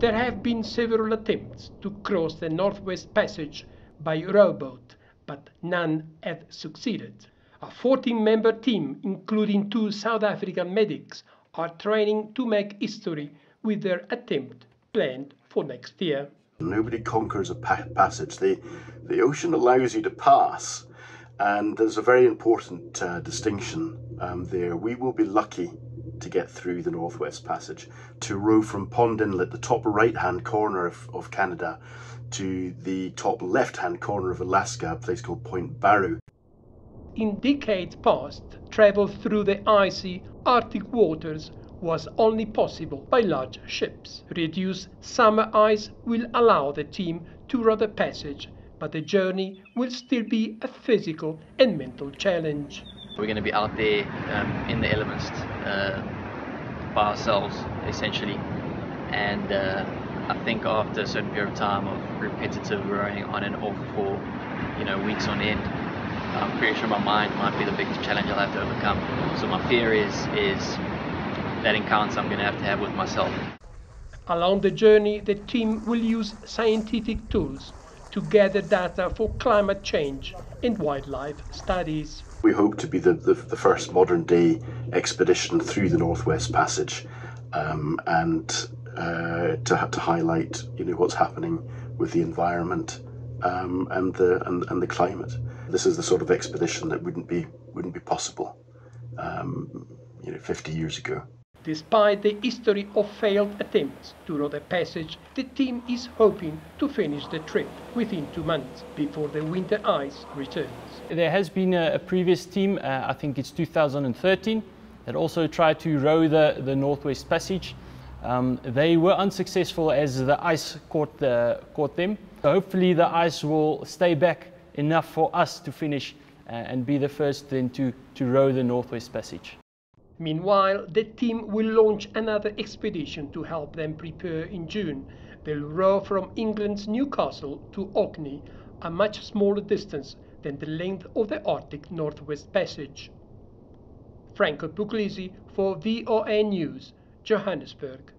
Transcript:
There have been several attempts to cross the Northwest Passage by rowboat, but none have succeeded. A 14 member team, including two South African medics, are training to make history with their attempt planned for next year. Nobody conquers a pa passage. The, the ocean allows you to pass, and there's a very important uh, distinction um, there. We will be lucky to get through the Northwest Passage, to row from Pond Inlet, the top right hand corner of, of Canada, to the top left hand corner of Alaska, a place called Point Barrow. In decades past, travel through the icy Arctic waters was only possible by large ships. Reduced summer ice will allow the team to row the passage, but the journey will still be a physical and mental challenge. We're going to be out there um, in the elements uh, by ourselves, essentially. And uh, I think after a certain period of time of repetitive rowing on and off for, you know, weeks on end, I'm pretty sure my mind might be the biggest challenge I'll have to overcome. So my fear is is that encounter I'm going to have to have with myself. Along the journey, the team will use scientific tools to gather data for climate change and wildlife studies. We hope to be the, the, the first modern day expedition through the Northwest Passage um, and uh, to, to highlight you know, what's happening with the environment um, and, the, and, and the climate. This is the sort of expedition that wouldn't be, wouldn't be possible um, you know, 50 years ago. Despite the history of failed attempts to row the passage, the team is hoping to finish the trip within two months before the winter ice returns. There has been a, a previous team, uh, I think it's 2013, that also tried to row the, the Northwest Passage. Um, they were unsuccessful as the ice caught, the, caught them. So hopefully the ice will stay back enough for us to finish uh, and be the first then to, to row the Northwest Passage. Meanwhile, the team will launch another expedition to help them prepare in June. They'll row from England's Newcastle to Orkney, a much smaller distance than the length of the Arctic Northwest Passage. Franco Puglisi for VOA News, Johannesburg.